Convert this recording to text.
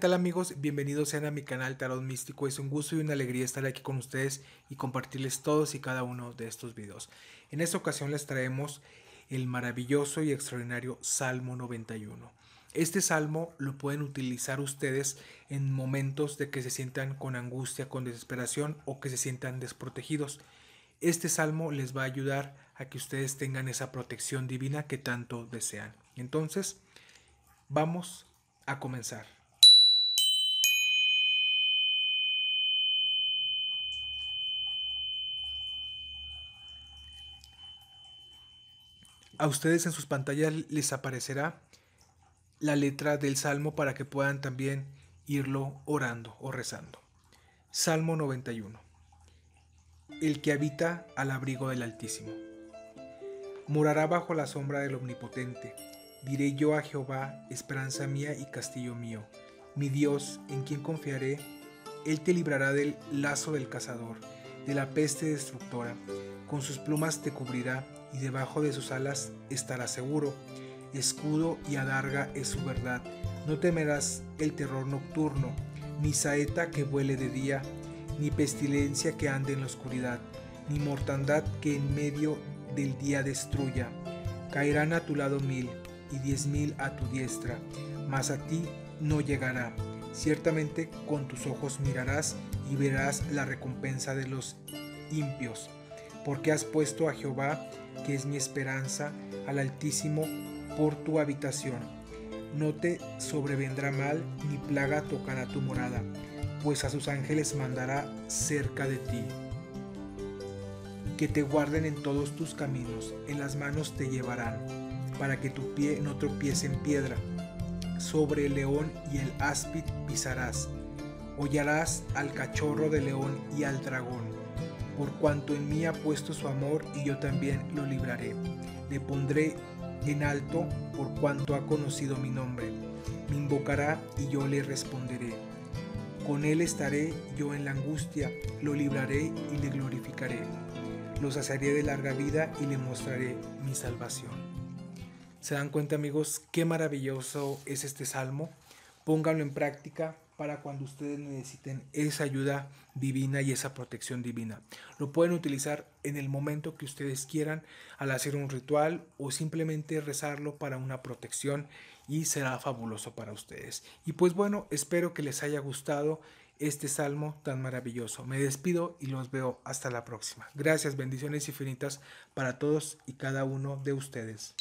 ¿Qué tal amigos? Bienvenidos sean a mi canal Tarot Místico. Es un gusto y una alegría estar aquí con ustedes y compartirles todos y cada uno de estos videos. En esta ocasión les traemos el maravilloso y extraordinario Salmo 91. Este salmo lo pueden utilizar ustedes en momentos de que se sientan con angustia, con desesperación o que se sientan desprotegidos. Este salmo les va a ayudar a que ustedes tengan esa protección divina que tanto desean. Entonces, vamos a comenzar. A ustedes en sus pantallas les aparecerá la letra del Salmo para que puedan también irlo orando o rezando. Salmo 91. El que habita al abrigo del Altísimo. Morará bajo la sombra del Omnipotente. Diré yo a Jehová, esperanza mía y castillo mío, mi Dios, en quien confiaré. Él te librará del lazo del cazador, de la peste destructora. Con sus plumas te cubrirá y debajo de sus alas estará seguro. Escudo y adarga es su verdad. No temerás el terror nocturno, ni saeta que vuele de día, ni pestilencia que ande en la oscuridad, ni mortandad que en medio del día destruya. Caerán a tu lado mil y diez mil a tu diestra, mas a ti no llegará. Ciertamente con tus ojos mirarás y verás la recompensa de los impios, porque has puesto a Jehová que es mi esperanza, al Altísimo por tu habitación. No te sobrevendrá mal, ni plaga tocará tu morada, pues a sus ángeles mandará cerca de ti. Que te guarden en todos tus caminos, en las manos te llevarán, para que tu pie no tropiece en piedra. Sobre el león y el áspid pisarás, hollarás al cachorro de león y al dragón por cuanto en mí ha puesto su amor y yo también lo libraré. Le pondré en alto por cuanto ha conocido mi nombre. Me invocará y yo le responderé. Con él estaré yo en la angustia, lo libraré y le glorificaré. Lo saciaré de larga vida y le mostraré mi salvación. ¿Se dan cuenta amigos qué maravilloso es este salmo? Pónganlo en práctica, para cuando ustedes necesiten esa ayuda divina y esa protección divina. Lo pueden utilizar en el momento que ustedes quieran al hacer un ritual o simplemente rezarlo para una protección y será fabuloso para ustedes. Y pues bueno, espero que les haya gustado este salmo tan maravilloso. Me despido y los veo hasta la próxima. Gracias, bendiciones infinitas para todos y cada uno de ustedes.